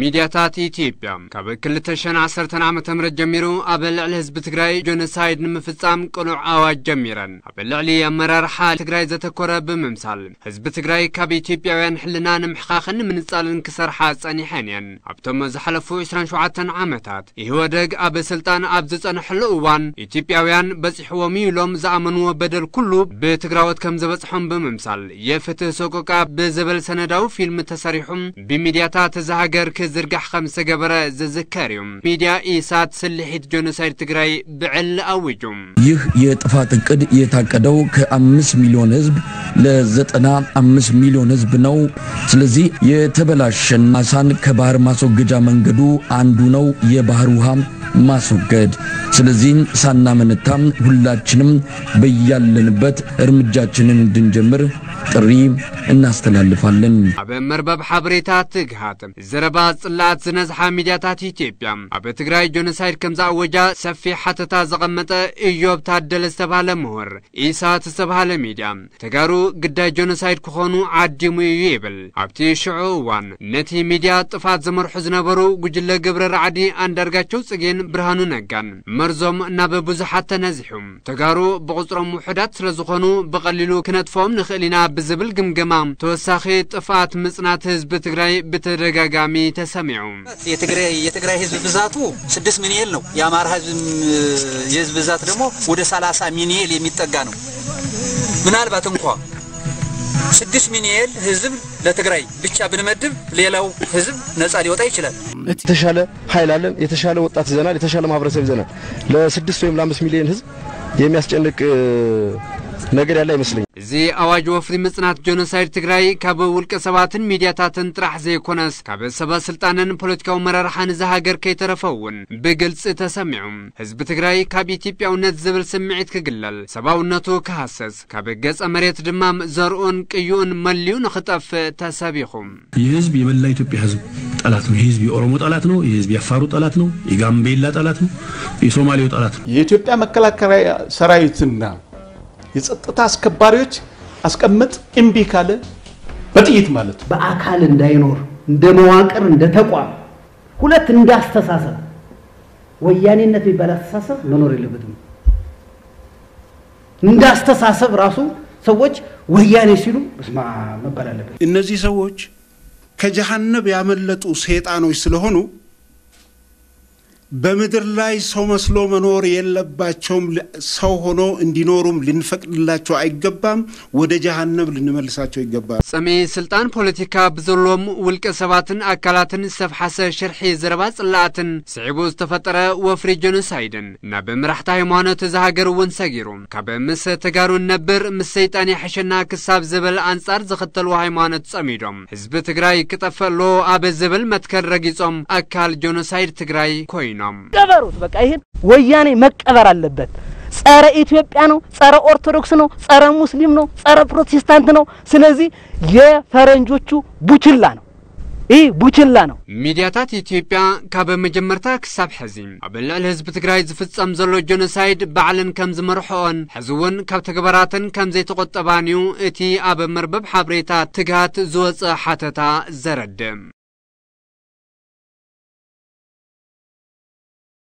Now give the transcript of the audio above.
ሚድያታት ኢትዮጵያ ካብ 2010 ዓ ም ጀሚሩ ኣብ ልዕሊ ህዝቢ ትግራይ ጆኖሳይድ ንምፍጻም ቅኑዕ ኣዋጅ ጀሚረን ኣብ ልዕሊ ኣመራርሓ ትግራይ ዘተኮረ ብምምሳል ህዝቢ ትግራይ ካብ ኢትዮጵያውያን ሕልና ንምሕኻኽን ንምንጻልን ክሰርሓ ጸኒሐን እየን ኣብቶም ዝሓለፉ 27 ዓመታት ኢህወደግ ኣብ ስልጣን ኣብ ዝጸንሐሉ እዋን ኢትዮጵያውያን በጺሕዎም ኢሎም ዝኣመንዎ በደል ኩሉ ብትግራወት ከም ዝበጽሖም ብምምሳል የፍትህ ሰቆቃ ብዝብል ሰነዳዊ ፊልም ተሰሪሑም ብሚድያታት እዚ ሃገር ክዝርጋሕ ከም ዝተገበረ ዝዝከር እዩ ሚድያ ኢሳት ስልሒት ጆኖሳይድ ትግራይ ብዕል አውጁ ይህ የጥፋት እቅድ የታቀደው ከአምስት ሚሊዮን ህዝብ ለዘጠና አምስት ሚሊዮን ህዝብ ነው። ስለዚህ የተበላሸን አሳን ከባህር ማስወገጃ መንገዱ አንዱ ነው የባህር ውሃ ማስወገድ። ስለዚህም ሳናመነታም ሁላችንም በያለንበት እርምጃችንን እንድንጀምር ጥሪ እናስተላልፋለን። ኣብ መርበብ ሓበሬታ ትግሃት ዘረባ ጽላኣት ዝነዝሓ ሚድያታት ኢትዮጵያ ኣብ ትግራይ ጆኖሳይድ ከም ዝኣወጃ ሰፊሕ ሓተታ ዘቐመጠ ኢዮብ ታደለ ዝተባሃለ ምሁር ኢሳት ዝተባሃለ ሚድያ ተጋሩ ግዳይ ጆኖሳይድ ክኾኑ ዓዲሙ እዩ ይብል ኣብቲ ሽዑ እዋን ነቲ ሚድያ ጥፋት ዘመርሑ ዝነበሩ ጉጅለ ግብረ ራዕዲ አንዳርጋቸው ጽጌን ብርሃኑ ነጋን መርዞም ናብ ብዙሓት ተነዚሑ ተጋሩ ብቕፅሮም ውሑዳት ስለ ዝኾኑ ብቐሊሉ ክነጥፎም ንኽእል ኢና ብዝብል ግምገማ ተወሳኺ ጥፋት ምጽናት ህዝቢ ትግራይ በተደጋጋሚ ተሰሚዑ የትግራይ ህዝብ ብዛቱ ስድስት ሚሊዮን ነው። የአማራ ህዝብ የህዝብ ብዛት ደግሞ ወደ 30 ሚሊዮን የሚጠጋ ነው። ምናልባት እንኳ ስድስት ሚሊዮን ህዝብ ለትግራይ ብቻ ብንመድብ ሌላው ህዝብ ነፃ ሊወጣ ይችላል። የተሻለ ኃይል አለን፣ የተሻለ ወጣት ይዘናል፣ የተሻለ ማህበረሰብ ይዘናል። ለስድስት ወይም ለአምስት ሚሊዮን ህዝብ የሚያስጨንቅ ነገር ያለ አይመስለኝም። እዚ ኣዋጅ ወፍሪ ምጽናት ጆኖሳይድ ትግራይ ካብ ውልቀ ሰባትን ሚድያታትን ጥራሕ ዘይኮነስ ካብ ሰበ ስልጣንን ፖለቲካዊ መራርሓን እዚ ሃገር ከይተረፈ እውን ብግልፂ ተሰሚዑ ህዝቢ ትግራይ ካብ ኢትዮጵያውነት ዝብል ስምዒት ክግለል ሰብኣውነቱ ክሃሰስ ካብ ገጸ መሬት ድማ ዘርኡን ቅዩኡን መልዩ ንኽጠፍእ ተሰቢኹ ይህ ህዝብ የመላ ኢትዮጵያ ህዝብ ጠላት ነው። ይህ ህዝብ የኦሮሞ ጠላት ነው። ይህ ህዝብ የአፋሩ ጠላት ነው። የጋምቤላ ጠላት ነው። የሶማሌው ጠላት ነው። የኢትዮጵያ መከላከያ ሰራዊትና የጸጥታ አስከባሪዎች አስቀምጥ እምቢ ካለ በጥይት ማለት ነው። በአካል እንዳይኖር እንደ መዋቅር እንደ ተቋም ሁለት እንደ አስተሳሰብ ወያኔነት የሚባል አስተሳሰብ መኖር የለበትም። እንደ አስተሳሰብ ራሱ ሰዎች ወያኔ ሲሉ በስማ መባል አለበት። እነዚህ ሰዎች ከጀሃነብ ያመለጡ ሰይጣኖች ስለሆኑ በምድር ላይ ሰው መስሎ መኖር የለባቸውም። ሰው ሆኖ እንዲኖሩም ልንፈቅድላቸው አይገባም። ወደ ጀሃነም ልንመልሳቸው ይገባል። ጸሜ ስልጣን ፖለቲካ ብዘሎም ውልቀ ሰባትን ኣካላትን ዝተፍሓሰ ሽርሒ ዘረባ ጽላኣትን ስዒቡ ዝተፈጠረ ወፍሪ ጆኖሳይድን ናብ መራሕቲ ሃይማኖት እዚ ሃገር እውን ሰጊሩ ካብ ምስ ተጋሩ ነብር ምስ ሰይጣን የሐሸና ክሳብ ዝብል ኣንጻር ዝኽተልዎ ሃይማኖት ጸሚዶም ህዝቢ ትግራይ ክጠፍአሎ ኣብ ዝብል መትከል ረጊጾም ኣካል ጆኖሳይድ ትግራይ ኮይኖም ቅበሩት። በቃ ይሄን ወያኔ መቀበር አለበት። ጸረ ኢትዮጵያ ነው፣ ጸረ ኦርቶዶክስ ነው፣ ጸረ ሙስሊም ነው፣ ጸረ ፕሮቴስታንት ነው። ስለዚህ የፈረንጆቹ ቡችላ ነው። ይህ ቡችላ ነው። ሚድያታት ኢትዮጵያ ካብ መጀመርታ ክሳብ ሕዚ ኣብ ልዕሊ ህዝቢ ትግራይ ዝፍጸም ዘሎ ጆኖሳይድ ባዕለን ከም ዝመርሕኦን ሕዚ እውን ካብ ተግባራትን ከም ዘይተቆጠባን እዩ እቲ ኣብ መርበብ ሓበሬታ ትግሃት ዝወፅእ ሓተታ ዘረድእ